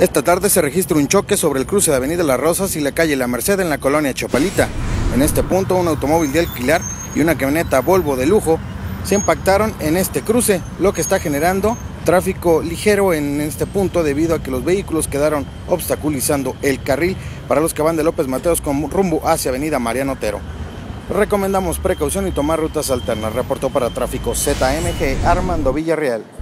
Esta tarde se registra un choque sobre el cruce de Avenida Las Rosas y la calle La Merced en la colonia Chopalita. En este punto, un automóvil de alquilar y una camioneta Volvo de lujo se impactaron en este cruce, lo que está generando tráfico ligero en este punto debido a que los vehículos quedaron obstaculizando el carril para los que van de López Mateos con rumbo hacia Avenida Mariano Otero. Recomendamos precaución y tomar rutas alternas. Reportó para tráfico ZMG Armando Villarreal.